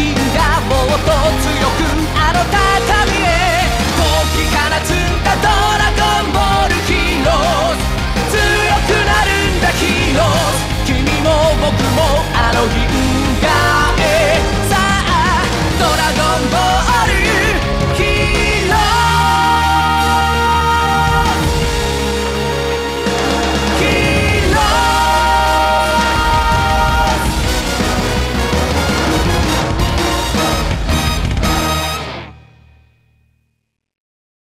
金がもっと強くあの戦